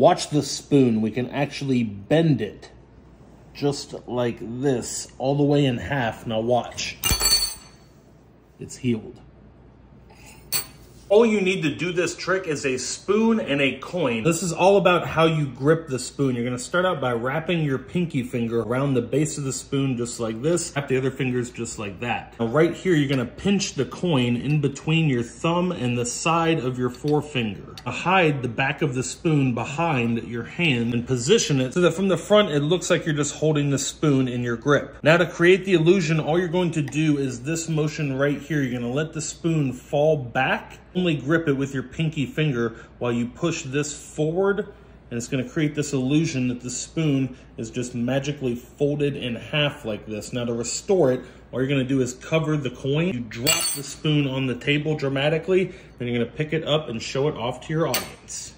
Watch the spoon. We can actually bend it just like this, all the way in half. Now watch. It's healed. All you need to do this trick is a spoon and a coin. This is all about how you grip the spoon. You're gonna start out by wrapping your pinky finger around the base of the spoon just like this. Wrap the other fingers just like that. Now right here, you're gonna pinch the coin in between your thumb and the side of your forefinger. Hide the back of the spoon behind your hand and position it so that from the front, it looks like you're just holding the spoon in your grip. Now to create the illusion, all you're going to do is this motion right here. You're gonna let the spoon fall back only grip it with your pinky finger while you push this forward and it's gonna create this illusion that the spoon is just magically folded in half like this. Now to restore it, all you're gonna do is cover the coin. You drop the spoon on the table dramatically, then you're gonna pick it up and show it off to your audience.